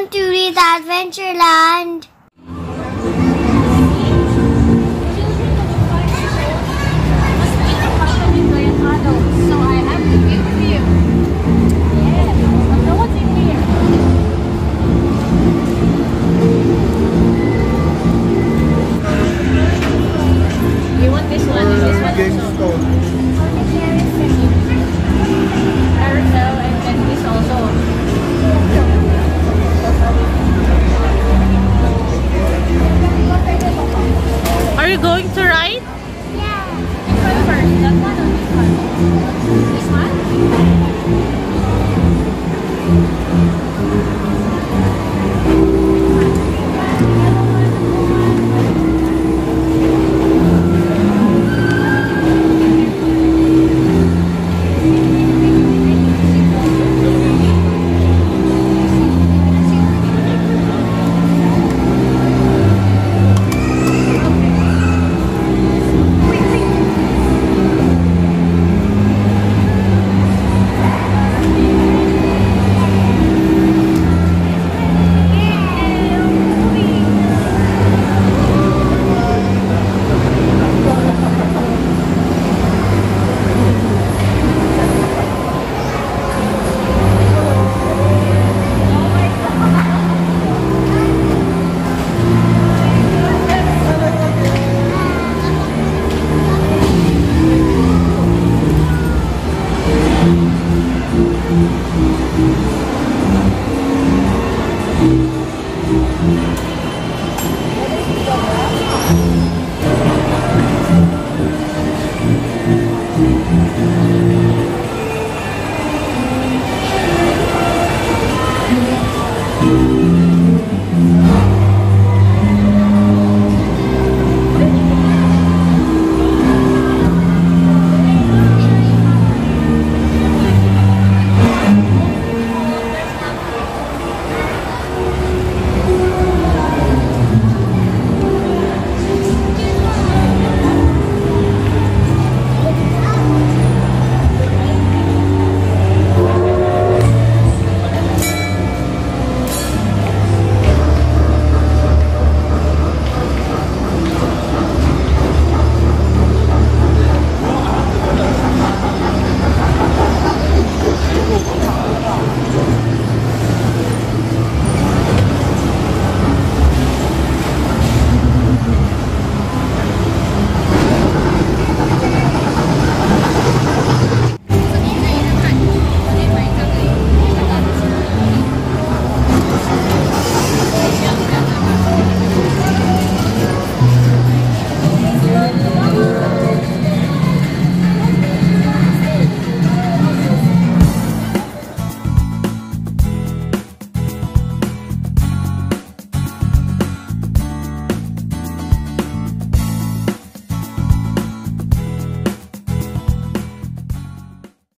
Welcome to this Adventureland.